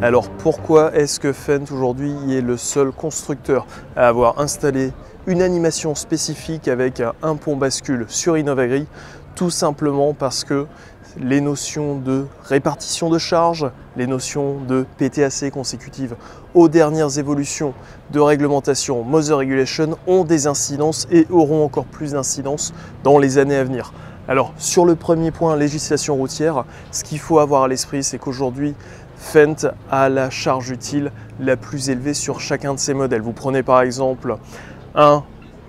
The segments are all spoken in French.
Alors pourquoi est-ce que Fendt aujourd'hui est le seul constructeur à avoir installé une animation spécifique avec un pont bascule sur Innovagri? Tout simplement parce que les notions de répartition de charge, les notions de PTAC consécutives aux dernières évolutions de réglementation Mother Regulation ont des incidences et auront encore plus d'incidences dans les années à venir. Alors sur le premier point, législation routière, ce qu'il faut avoir à l'esprit, c'est qu'aujourd'hui, Fendt a la charge utile la plus élevée sur chacun de ses modèles. Vous prenez par exemple un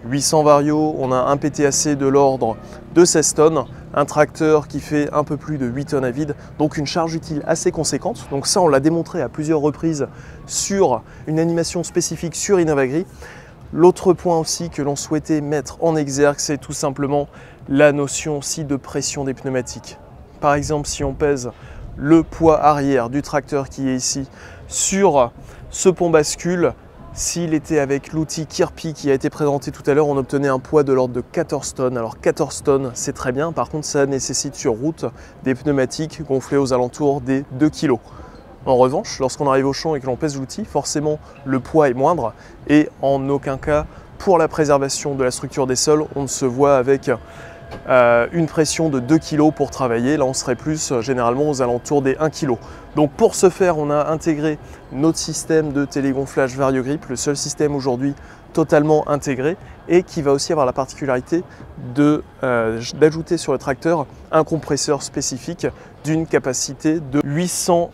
800 Vario, on a un PTAC de l'ordre de 16 tonnes, un tracteur qui fait un peu plus de 8 tonnes à vide, donc une charge utile assez conséquente. Donc ça, on l'a démontré à plusieurs reprises sur une animation spécifique sur Innovagri. L'autre point aussi que l'on souhaitait mettre en exergue, c'est tout simplement la notion aussi de pression des pneumatiques. Par exemple, si on pèse le poids arrière du tracteur qui est ici sur ce pont bascule, s'il était avec l'outil Kirpi qui a été présenté tout à l'heure, on obtenait un poids de l'ordre de 14 tonnes. Alors 14 tonnes, c'est très bien. Par contre, ça nécessite sur route des pneumatiques gonflés aux alentours des 2 kg. En revanche, lorsqu'on arrive au champ et que l'on pèse l'outil, forcément le poids est moindre et en aucun cas, pour la préservation de la structure des sols, on ne se voit avec euh, une pression de 2 kg pour travailler. Là, on serait plus euh, généralement aux alentours des 1 kg. Donc pour ce faire, on a intégré notre système de télégonflage VarioGrip, le seul système aujourd'hui totalement intégré et qui va aussi avoir la particularité euh, d'ajouter sur le tracteur un compresseur spécifique d'une capacité de 800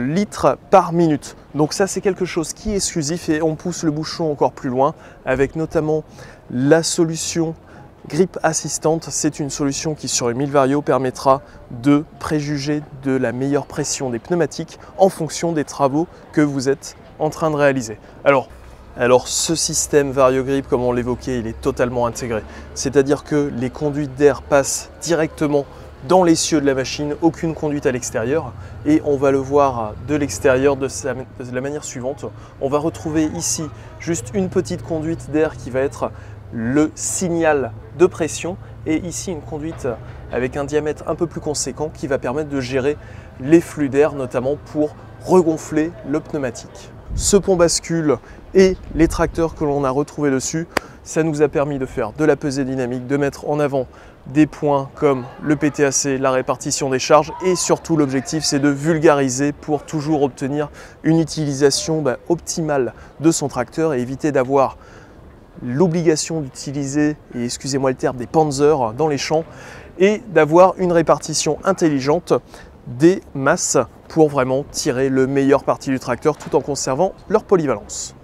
litres par minute. Donc ça c'est quelque chose qui est exclusif et on pousse le bouchon encore plus loin avec notamment la solution Grip Assistante, c'est une solution qui sur une Vario permettra de préjuger de la meilleure pression des pneumatiques en fonction des travaux que vous êtes en train de réaliser. Alors, ce système Vario Grip, comme on l'évoquait, il est totalement intégré. C'est-à-dire que les conduites d'air passent directement dans les cieux de la machine, aucune conduite à l'extérieur. Et on va le voir de l'extérieur de, la manière suivante. On va retrouver ici juste une petite conduite d'air qui va être le signal de pression et ici une conduite avec un diamètre un peu plus conséquent qui va permettre de gérer les flux d'air notamment pour regonfler le pneumatique. Ce pont bascule et les tracteurs que l'on a retrouvés dessus, ça nous a permis de faire de la pesée dynamique, de mettre en avant des points comme le PTAC, la répartition des charges et surtout l'objectif c'est de vulgariser pour toujours obtenir une utilisation bah, optimale de son tracteur et éviter d'avoir l'obligation d'utiliser, et excusez-moi le terme, des panzers dans les champs et d'avoir une répartition intelligente des masses pour vraiment tirer le meilleur parti du tracteur tout en conservant leur polyvalence.